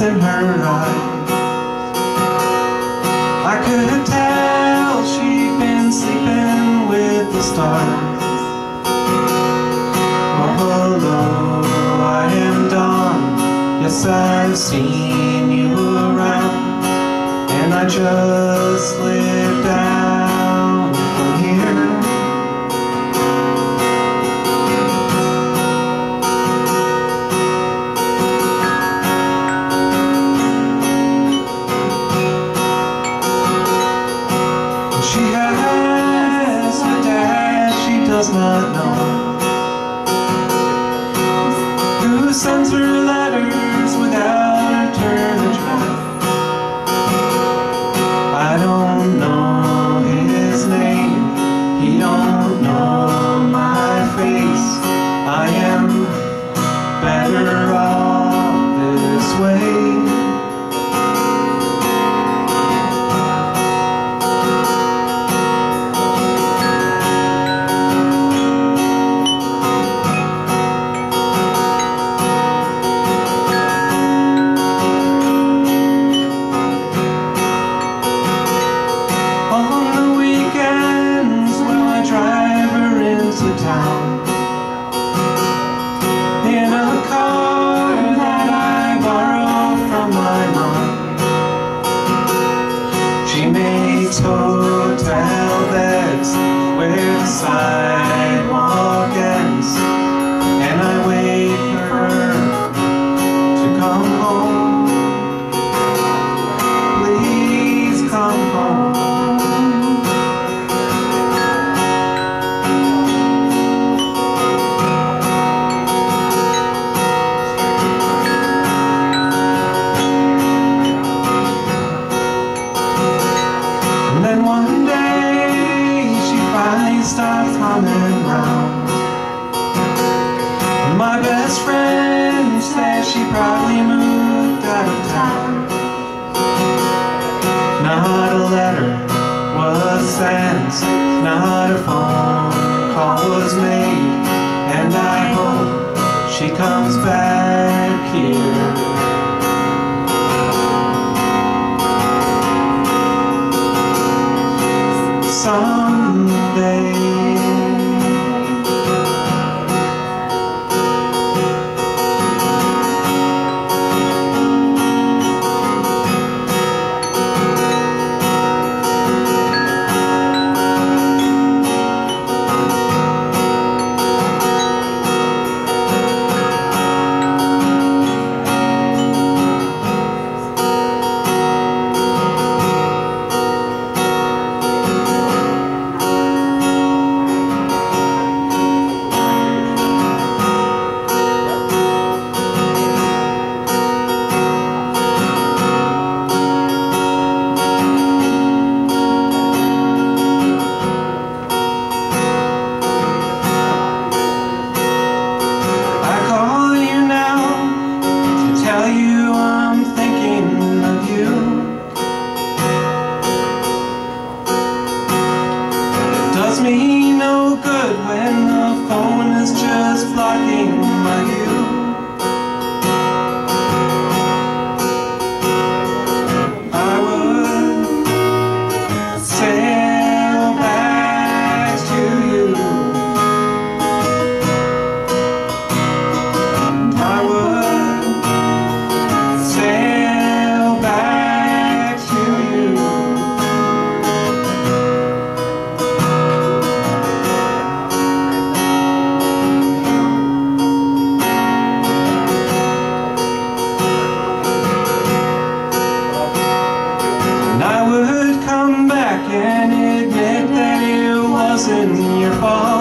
in her eyes. I couldn't tell she'd been sleeping with the stars. Oh, hello, I am Dawn. Yes, I've seen you around, and I just live hotel beds where the sidewalk best friend says she probably moved out of town. Not a letter was sent, not a phone call was made, and I hope she comes back here. Some just flocking. far.